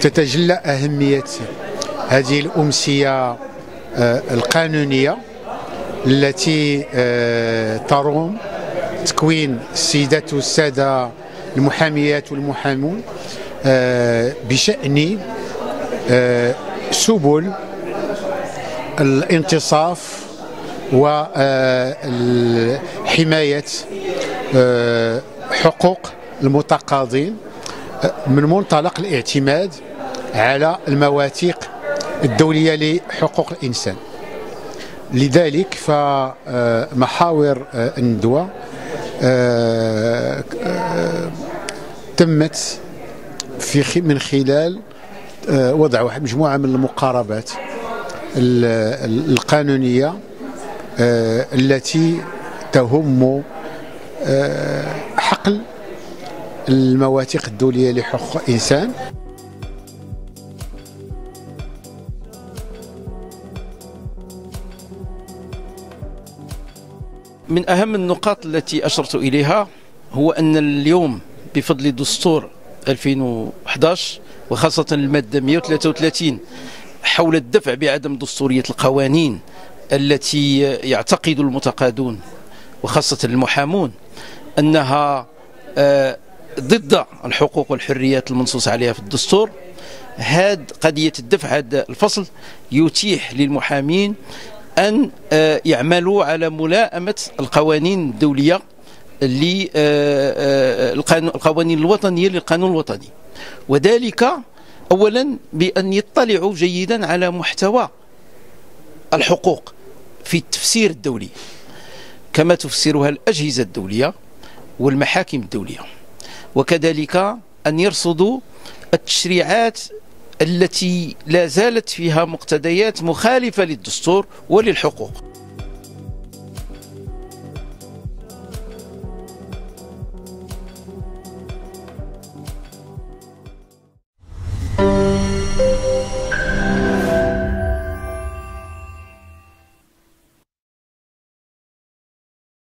تتجلى أهمية هذه الأمسية آه، القانونية التي آه، تروم تكوين السيدات والسادة المحاميات والمحامون آه، بشأن سبل الانتصاف وحماية حقوق المتقاضين من منطلق الاعتماد على المواثيق الدولية لحقوق الإنسان. لذلك فمحاور الندوة تمت في من خلال وضع مجموعة من المقاربات القانونية التي تهم حقل المواثيق الدولية لحقوق الإنسان. من أهم النقاط التي أشرت إليها هو أن اليوم بفضل دستور 2011 وخاصة المادة 133 حول الدفع بعدم دستورية القوانين التي يعتقد المتقادون وخاصة المحامون أنها آه، ضد الحقوق والحريات المنصوص عليها في الدستور. هاد قضية الدفع هذا الفصل يتيح للمحامين أن آه، يعملوا على ملائمة القوانين الدولية للقوانين آه، الوطنية للقانون الوطني. وذلك أولا بأن يطلعوا جيدا على محتوى الحقوق في التفسير الدولي كما تفسرها الأجهزة الدولية والمحاكم الدولية. وكذلك أن يرصدوا التشريعات التي لا زالت فيها مقتضيات مخالفة للدستور وللحقوق.